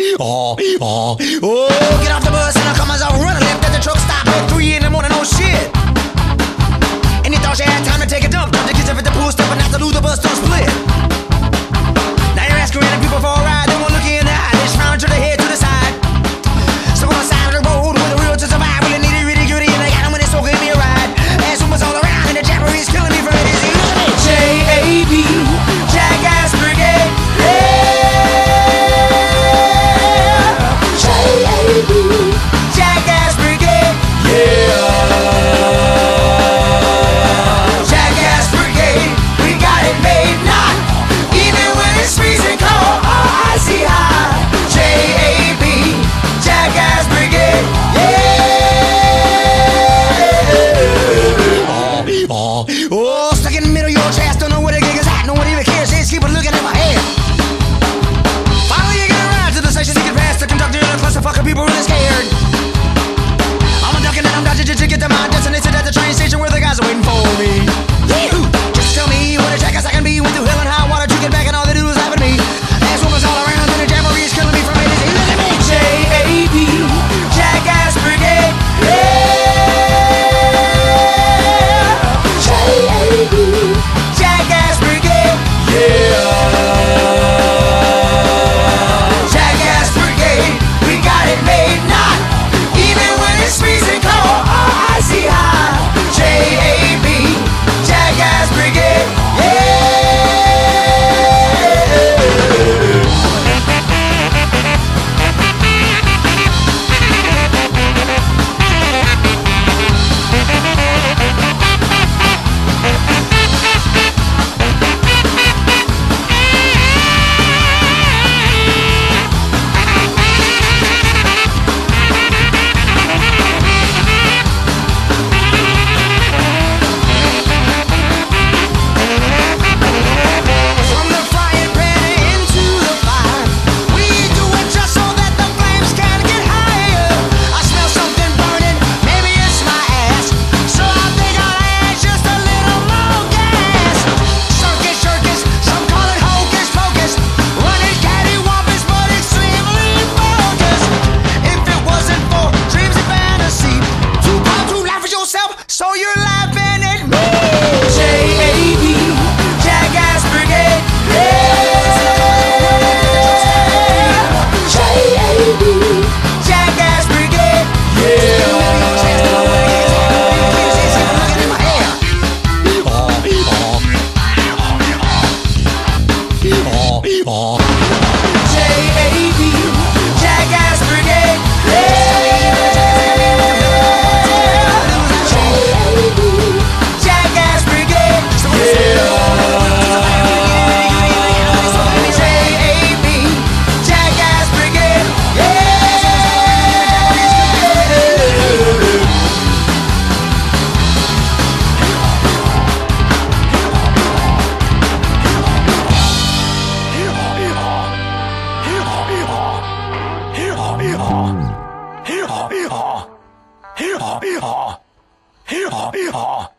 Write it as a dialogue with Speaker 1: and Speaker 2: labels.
Speaker 1: Oh, oh, oh, get off the bus and I come as I run. I left at the truck stop at 3 in the morning, oh shit.
Speaker 2: J-A 哎呀哎呀哎呀哎呀哎呀